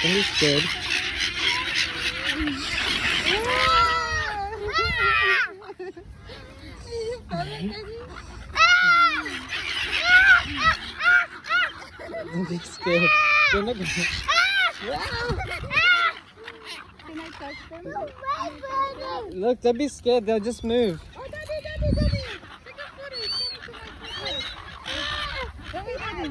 Don't be scared. Gonna... Can I touch them? Look, don't be scared. They'll just move. Oh. Come daddy.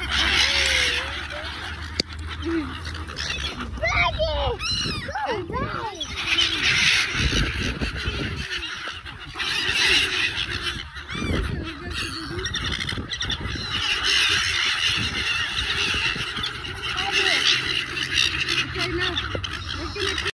別に。